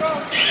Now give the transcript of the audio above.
Go.